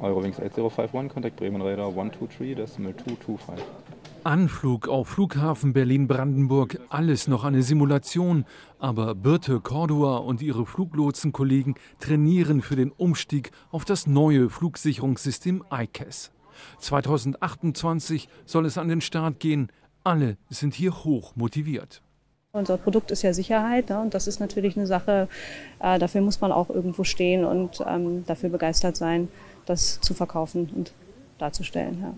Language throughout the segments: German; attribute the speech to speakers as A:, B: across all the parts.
A: Eurowings 8051, Contact Bremen Radar 123, Decimal 225.
B: Anflug auf Flughafen Berlin-Brandenburg, alles noch eine Simulation. Aber Birte Cordua und ihre Fluglotsenkollegen trainieren für den Umstieg auf das neue Flugsicherungssystem ICAS. 2028 soll es an den Start gehen. Alle sind hier hoch motiviert.
C: Unser Produkt ist ja Sicherheit ne? und das ist natürlich eine Sache, äh, dafür muss man auch irgendwo stehen und ähm, dafür begeistert sein, das zu verkaufen und darzustellen. Ja.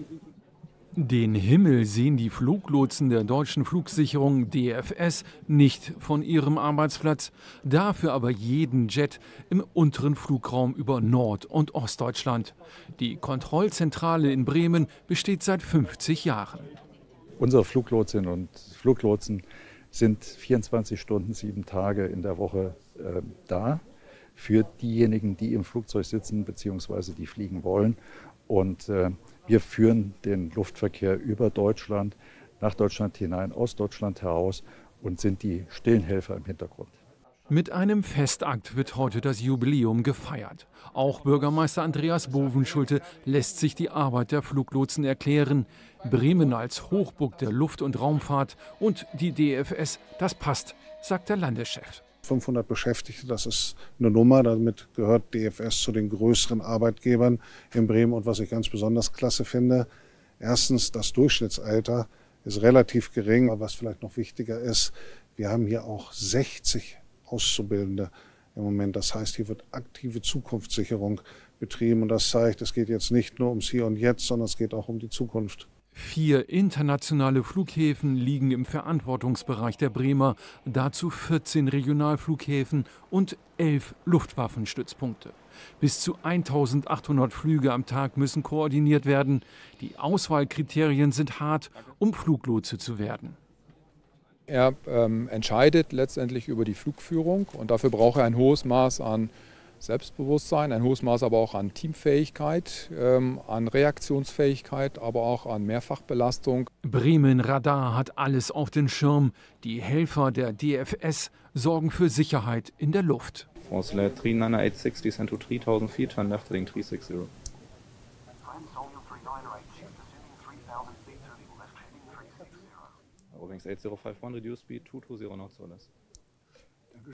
B: Den Himmel sehen die Fluglotsen der deutschen Flugsicherung DFS nicht von ihrem Arbeitsplatz, dafür aber jeden Jet im unteren Flugraum über Nord- und Ostdeutschland. Die Kontrollzentrale in Bremen besteht seit 50 Jahren.
D: Unsere Fluglotsinnen und Fluglotsen sind 24 Stunden, sieben Tage in der Woche äh, da für diejenigen, die im Flugzeug sitzen bzw. die fliegen wollen. Und äh, wir führen den Luftverkehr über Deutschland, nach Deutschland hinein, aus Deutschland heraus und sind die stillen Helfer im Hintergrund.
B: Mit einem Festakt wird heute das Jubiläum gefeiert. Auch Bürgermeister Andreas Bovenschulte lässt sich die Arbeit der Fluglotsen erklären. Bremen als Hochburg der Luft- und Raumfahrt und die DFS, das passt, sagt der Landeschef.
E: 500 Beschäftigte, das ist eine Nummer. Damit gehört DFS zu den größeren Arbeitgebern in Bremen. Und was ich ganz besonders klasse finde, erstens das Durchschnittsalter ist relativ gering. Aber was vielleicht noch wichtiger ist, wir haben hier auch 60 Auszubildende im Moment. Das heißt, hier wird aktive Zukunftssicherung betrieben. Und das zeigt, es geht jetzt nicht nur ums Hier und Jetzt, sondern es geht auch um die Zukunft.
B: Vier internationale Flughäfen liegen im Verantwortungsbereich der Bremer, dazu 14 Regionalflughäfen und 11 Luftwaffenstützpunkte. Bis zu 1800 Flüge am Tag müssen koordiniert werden. Die Auswahlkriterien sind hart, um Fluglotse zu werden.
F: Er ähm, entscheidet letztendlich über die Flugführung und dafür braucht er ein hohes Maß an Selbstbewusstsein, ein hohes Maß aber auch an Teamfähigkeit, ähm, an Reaktionsfähigkeit, aber auch an Mehrfachbelastung.
B: Bremen Radar hat alles auf den Schirm. Die Helfer der DFS sorgen für Sicherheit in der Luft.
A: France 39860 descend to 3000 feet, turn left heading 360. Eurowings 8051 reduce speed 220 knots or less.